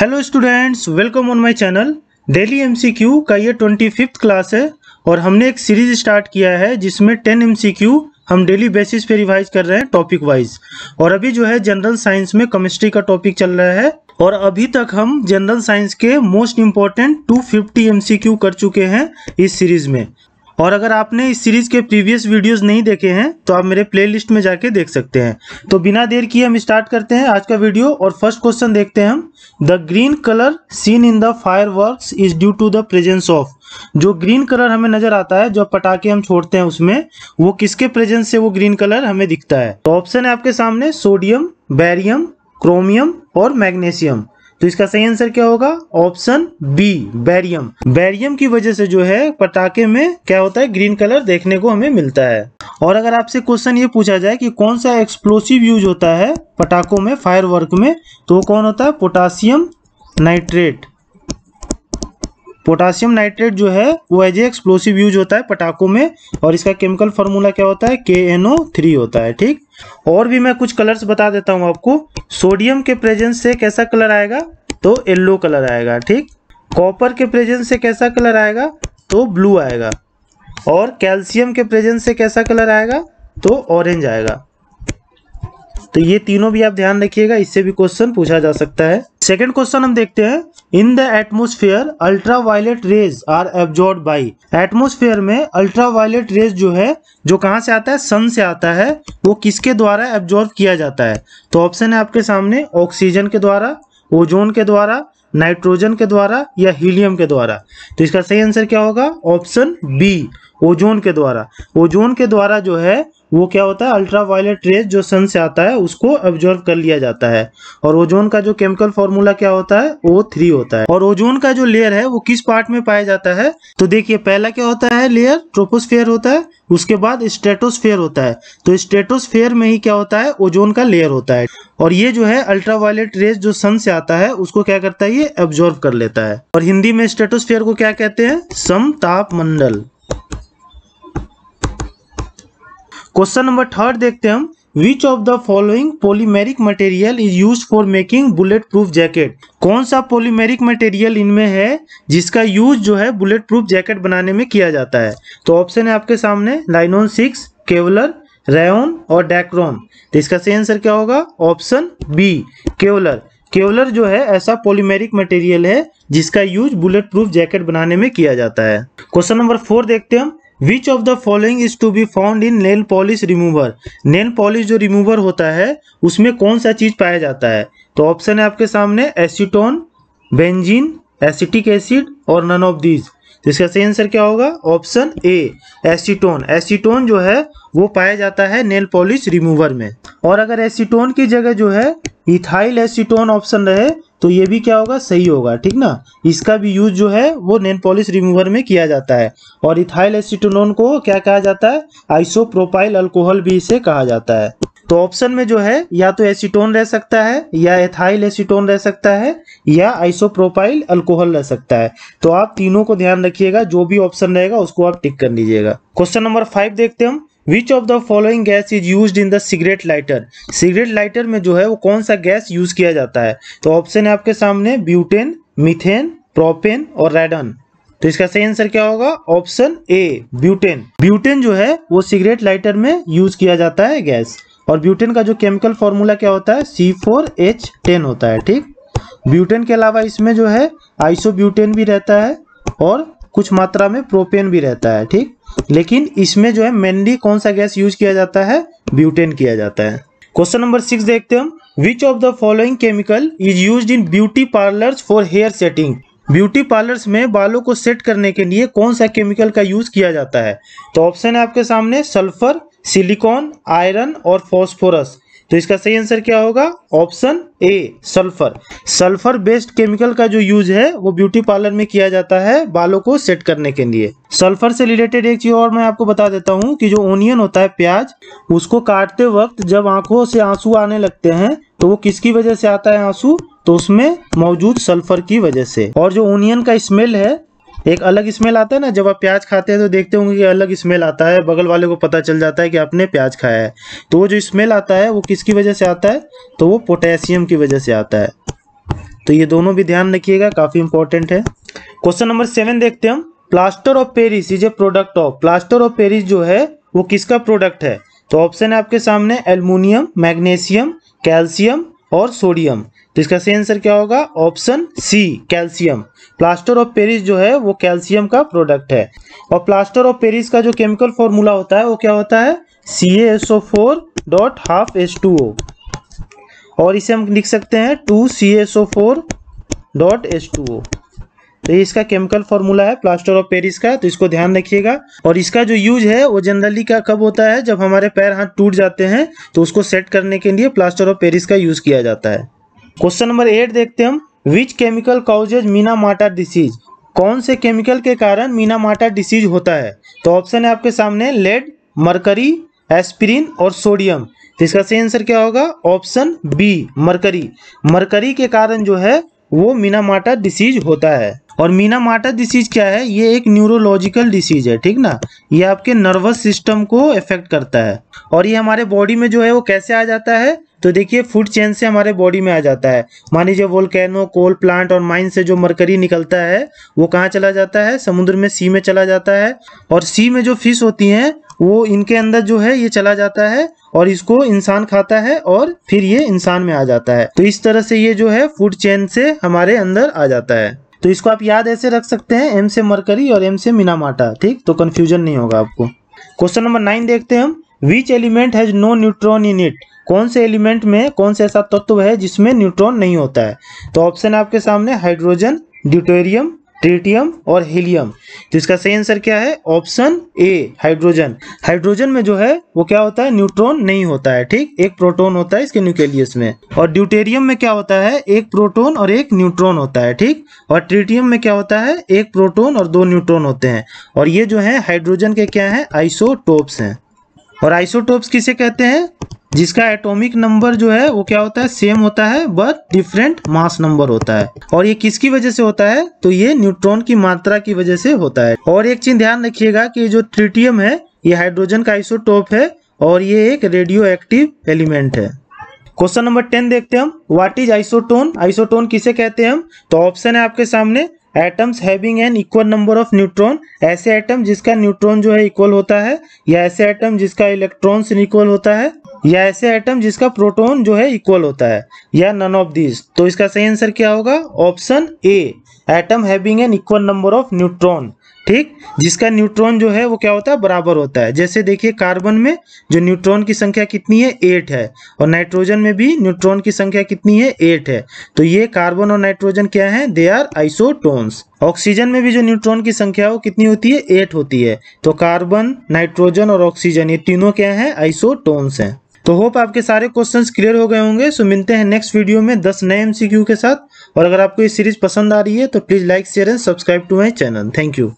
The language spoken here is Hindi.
Hello students welcome on my channel daily MCQ का ये ट्वेंटी फिफ्थ क्लास है और हमने एक सीरीज़ स्टार्ट किया है जिसमें टेन एमसीक्यू हम डेली बेसिस पे रिवाइज कर रहे हैं टॉपिक वाइज और अभी जो है जनरल साइंस में केमिस्ट्री का टॉपिक चल रहा है और अभी तक हम जनरल साइंस के मोस्ट इंपॉर्टेंट 250 एमसीक्यू कर चुके हैं इस सीरीज़ में. और अगर आपने इस सीरीज़ के प्रीवियस वीडियोस नहीं देखे हैं तो आप मेरे प्लेलिस्ट में जाके देख सकते हैं। तो बिना देर किए हम स्टार्ट करते हैं आज का वीडियो और फ़र्स्ट क्वेश्चन देखते हैं हम। The green colour seen in the fire is due to the presence of जो ग्रीन कलर हमें नज़र आता है, जो पटाखे हम छोड़ते हैं उसमें, वो किसके प्रेजेंस से वो ग्रीन कलर हमें दिखता है? तो ऑप्शन है आपके सामने सोडियम बैरियम क्रोमियम और मैग्नीशियम तो इसका सही आंसर क्या होगा? ऑप्शन बी बैरियम बैरियम की वजह से जो है, पटाखे में क्या होता है? ग्रीन कलर देखने को हमें मिलता है। और अगर आपसे क्वेश्चन ये पूछा जाए कि कौन सा एक्सप्लोसिव यूज़ होता है पटाखों में फायर वर्क में तो कौन होता है? पोटासियम नाइट्रेट पोटासियम नाइट्रेट जो है, वो एज ए एक्सप्लोसिव यूज़ होता है पटाखों में, और इसका केमिकल फार्मूला क्या होता है? के होता है, ठीक? और भी मैं कुछ कलर्स बता देता हूँ आपको। सोडियम के प्रेजेंस से कैसा कलर आएगा? तो येल्लो कलर आएगा, ठीक? कॉपर के प्रेजेंस से कैसा कलर आएगा? तो ब्लू आएगा। और कैल्शियम के प्रेजेंस से कैसा कलर आएगा? तो ऑरेंज आएगा। तो ये तीनों भी आप ध्यान रखिएगा, इससे भी क्वेश्चन पूछा जा सकता है। सेकेंड क्वेश्चन हम देखते हैं। In the atmosphere ultraviolet rays are absorb by atmosphere में अल्ट्रा वायलेट रेज जो है, जो कहाँ से आता है? सन से आता है। वो किसके द्वारा एब्जॉर्ब किया जाता है? तो ऑप्शन है आपके सामने ऑक्सीजन के द्वारा ओजोन के द्वारा नाइट्रोजन के द्वारा या हीलियम के द्वारा। तो इसका सही आंसर क्या होगा? ऑप्शन बी ओजोन के द्वारा। ओजोन के द्वारा जो है वो क्या होता है अल्ट्रा वायलेट रेज जो सन से आता है, उसको ऑब्ज़र्व कर लिया जाता है। और ओजोन का जो केमिकल फॉर्मूला क्या होता है ओ थ्री होता है। और ओजोन का जो लेयर है, वो किस पार्ट में पाया जाता है? तो देखिए, पहला क्या होता है लेयर ट्रोपोस्फेयर होता है, उसके बाद स्टेटोस्फेयर होता है। तो स्टेटोस्फेयर में ही क्या होता है ओजोन का लेयर होता है। और ये जो है अल्ट्रा वायलेट रेज जो सन से आता है, उसको क्या करता है, ये एब्जॉर्व कर लेता है। और हिंदी में स्टेटोस्फेयर को क्या कहते हैं? समताप मंडल क्वेश्चन नंबर थर्ड देखते हैं हम. Which of the following polymeric material is use for making bulletproof jacket कौन सा पोलीमेरिक मटेरियल इनमें है जिसका यूज़ जो है बुलेट प्रूफ जैकेट बनाने में किया जाता है? तो ऑप्शन है आपके सामने लाइनोन सिक्स केवलर रेन और डैक्रोन तो इसका सही आंसर क्या होगा? ऑप्शन बी केवलर केवलर जो है ऐसा पोलीमेरिक मटेरियल है जिसका यूज़ बुलेट प्रूफ जैकेट बनाने में किया जाता है. क्वेश्चन नंबर फोर देखते हैं हम. Which of the following is to be found in nail polish remover nail polish जो रिमूवर होता है, उसमें कौन सा चीज़ पाया जाता है? तो ऑप्शन है आपके सामने एसीटोन बेंजीन एसिटिक एसिड और नन ऑफ़ दीज इसका सही आंसर क्या होगा? ऑप्शन ए एसीटोन एसीटोन जो है, वो पाया जाता है नेल पॉलिश रिमूवर में। और अगर एसीटोन की जगह जो है इथाइल एसीटोन ऑप्शन रहे तो ये भी क्या होगा? सही होगा, ठीक ना? इसका भी यूज़ जो है, वो नेल पॉलिश रिमूवर में किया जाता है। और इथाइल एसिटोनोन को क्या कहा जाता है? आइसोप्रोपाइल अल्कोहल भी इसे कहा जाता है। तो ऑप्शन में जो है, या तो एसीटोन रह सकता है, या एथाइल एसीटोन रह सकता है, या आइसोप्रोपाइल अल्कोहल रह सकता है। तो आप तीनों को ध्यान रखिएगा, जो भी ऑप्शन रहेगा, उसको आप टिक कर लीजिएगा क्वेश्चन नंबर फाइव देखते हम। Which of the following gas is use in the cigarette lighter cigarette lighter में जो है वो कौन सा गैस यूज़ किया जाता है? तो ऑप्शन है आपके सामने ब्यूटेन मिथेन प्रोपेन और रेडन तो इसका सही आंसर क्या होगा? ऑप्शन ए ब्यूटेन ब्यूटेन जो है वो सिगरेट लाइटर में यूज़ किया जाता है गैस और ब्यूटेन का जो केमिकल फॉर्मूला क्या होता है? सी फोर एच टेन होता है, ठीक? ब्यूटेन के अलावा इसमें जो है आइसोब्यूटेन भी रहता है और कुछ मात्रा में प्रोपेन भी रहता है, ठीक? लेकिन इसमें जो है मेनली कौन सा गैस यूज़ किया जाता है? ब्यूटेन किया जाता है। क्वेश्चन नंबर सिक्स देखते हम। Which of the following chemical is use in beauty parlours for hair setting beauty parlours में बालों को सेट करने के लिए कौन सा केमिकल का यूज़ किया जाता है? तो ऑप्शन है आपके सामने सल्फ़र सिलिकॉन आयरन और फॉस्फोरस तो इसका सही आंसर क्या होगा? Option A sulphur. Sulphur based chemical का जो यूज़ है, वो ब्यूटी पार्लर में किया जाता है बालों को सेट करने के लिए। सल्फ़र से रिलेटेड एक चीज़ और मैं आपको बता देता हूँ कि जो ओनियन होता है प्याज, उसको काटते वक्त जब आँखों से आँसू आने लगते हैं तो वो किसकी वजह से आता है आँसू? तो उसमें मौजूद सल्फ़र की वजह से। और जो ओनियन का स्मेल है एक अलग स्मेल आता है ना? जब आप प्याज खाते हैं तो देखते होंगे कि अलग स्मेल आता है। बगल वाले को पता चल जाता है कि आपने प्याज खाया है। तो वो जो स्मेल आता है, वो किसकी वजह से आता है? तो वो पोटेशियम की वजह से आता है। तो ये दोनों भी ध्यान रखिएगा, काफ़ी इंपॉर्टेंट है। क्वेश्चन नंबर सेवन देखते हैं हम। Plaster of Paris is a product of plaster of Paris जो है, वो किसका प्रोडक्ट है? तो ऑप्शन है आपके सामने एल्यूमिनियम मैग्नेशियम कैल्शियम और सोडियम तो इसका सही आंसर क्या होगा? Option C, calcium. Plaster of Paris जो है, वो कैल्शियम का प्रोडक्ट है। और प्लास्टर ऑफ़ पेरिस का जो केमिकल फॉर्मूला होता है, वो क्या होता है? C S O four dot half S two O और इसे हम लिख सकते हैं two C S O four dot S two O तो इसका केमिकल फॉर्मूला है प्लास्टर ऑफ़ पेरिस का तो इसको ध्यान रखिएगा। और इसका जो यूज़ है, वो जनरली का कब होता है? जब हमारे पैर हाथ टूट जाते हैं तो उसको सेट करने के लिए प्लास्टर ऑफ़ पेरिस का यूज़ किया जाता है। क्वेश्चन नंबर एट देखते हम। विच केमिकल काउजेज मीना माटा डिसीज कौन से केमिकल के कारण मीना माटा डिसीज होता है? तो ऑप्शन है आपके सामने लेड मरकरी एस्पिरिन और सोडियम तो इसका सही आंसर क्या होगा? ऑप्शन बी मरकरी मरकरी के कारण जो है, वो मीना माटा डिसीज होता है। और मीना माटा डिसीज क्या है? ये एक न्यूरोलॉजिकल डिसीज है, ठीक ना? ये आपके नर्वस सिस्टम को इफ़ेक्ट करता है। और ये हमारे बॉडी में जो है, वो कैसे आ जाता है? तो देखिए फ़ूड चेन से हमारे बॉडी में आ जाता है। मान लीजिए वोल्केनो कोल प्लांट और माइन से जो मरकरी निकलता है, वो कहाँ चला जाता है? समुद्र में सी में चला जाता है। और सी में जो फ़िश होती हैं, वो इनके अंदर जो है, ये चला जाता है और इसको इंसान खाता है और फिर ये इंसान में आ जाता है। तो इस तरह से ये जो है फ़ूड चेन से हमारे अंदर आ जाता है। तो इसको आप याद ऐसे रख सकते हैं एम से मरकरी और एम से मीनामाटा, ठीक? तो कन्फ्यूज़न नहीं होगा आपको। क्वेश्चन नंबर नाइन देखते हैं हम। Which element has no neutron in it कौन से एलिमेंट में कौन सा ऐसा तत्व है जिसमें न्यूट्रॉन नहीं होता है? तो ऑप्शन है आपके सामने हाइड्रोजन ड्यूटेरियम ट्रिटियम और हीलियम तो इसका सही आंसर क्या है? Option A, hydrogen. हाइड्रोजन में जो है, वो क्या होता है? न्यूट्रॉन नहीं होता है, ठीक? एक प्रोटॉन होता है इसके न्यूक्लियस में। और ड्यूटेरियम में क्या होता है? एक प्रोटॉन और एक न्यूट्रॉन होता है, ठीक? और ट्रिटियम में क्या होता है? एक प्रोटोन और दो न्यूट्रॉन होते हैं। और ये जो है, हाइड्रोजन के क्या है? आइसोटोप्स हैं। और आइसोटोप्स किसे कहते हैं? जिसका एटॉमिक नंबर जो है, वो क्या होता है? सेम होता है बट डिफरेंट मास नंबर होता है। और ये किसकी वजह से होता है? तो ये न्यूट्रॉन की मात्रा की वजह से होता है। और एक चीज़ ध्यान रखिएगा कि जो ट्रिटियम है, ये हाइड्रोजन का आइसोटोप है, और ये एक रेडियो एक्टिव एलिमेंट है। क्वेश्चन नंबर टेन देखते हैं हम। व्हाट इज़ आइसोटोन आइसोटोन किसे कहते हैं हम? तो ऑप्शन है आपके सामने। Atoms having an equal number of neutron ऐसे एटम जिसका न्यूट्रॉन जो है इक्वल होता है, या ऐसे एटम जिसका इलेक्ट्रॉन इक्वल होता है। या ऐसे एटम जिसका प्रोटॉन जो है इक्वल होता है, या नन ऑफ़ दिस तो इसका सही आंसर क्या होगा? Option A atom having an equal number of neutron ठीक? जिसका न्यूट्रॉन जो है, वो क्या होता है? बराबर होता है। जैसे देखिए कार्बन में जो न्यूट्रॉन की संख्या कितनी है? एट है। और नाइट्रोजन में भी न्यूट्रॉन की संख्या कितनी है? एट है। तो ये कार्बन और नाइट्रोजन क्या है? दे आर आइसोटोन्स ऑक्सीजन में भी जो न्यूट्रॉन की संख्या वो कितनी होती है? एट होती है। तो कार्बन नाइट्रोजन और ऑक्सीजन ये तीनों क्या है? आइसोटोन्स हैं। तो होप आपके सारे क्वेश्चंस क्लियर हो गए होंगे। सो मिलते हैं नेक्स्ट वीडियो में 10 नए एमसीक्यू के साथ। और अगर आपको ये सीरीज़ पसंद आ रही है तो please like share and subscribe to my channel thank you